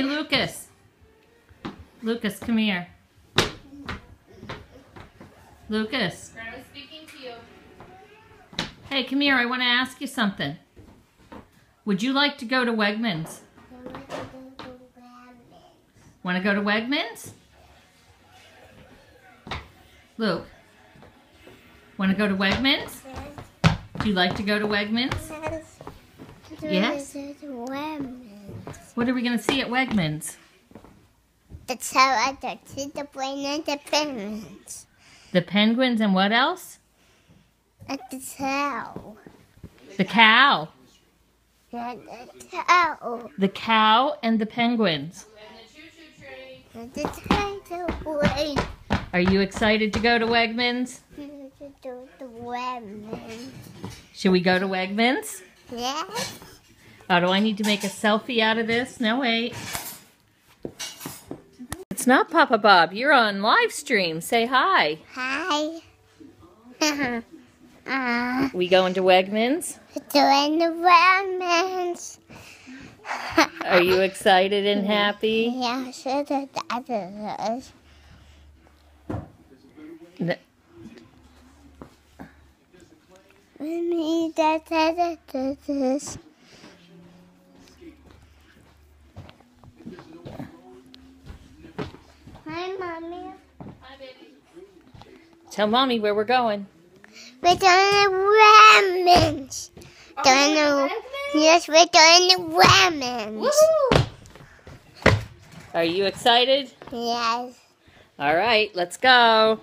Hey, Lukas. Lukas, come here. Lukas. Grandma's speaking to you. Hey, come here. I want to ask you something. Would you like to go to Wegmans? Want to go to Wegmans? Luke. Want to go to Wegmans? Do you like to go to Wegmans? Yes? What are we going to see at Wegmans? The tower, the to the brain, and the penguins. The penguins and what else? At the tail. The cow. And the tail. The cow and the penguins. And the choo-choo train. And the tail. Are you excited to go to Wegmans? And the the women. Should we go to Wegmans? Yes. Oh, do I need to make a selfie out of this? No, wait. It's not Papa Bob. You're on live stream. Say hi. Hi. uh, We going to Wegmans? doing the Wegmans. Are you excited and happy? Yeah, so the others. N- Me, that, that, that, that, that. Hi, mommy. Hi, baby. Tell mommy where we're going. We're doing the women's. Doing the, yes, we're doing the women's. Woohoo! Are you excited? Yes. All right, let's go.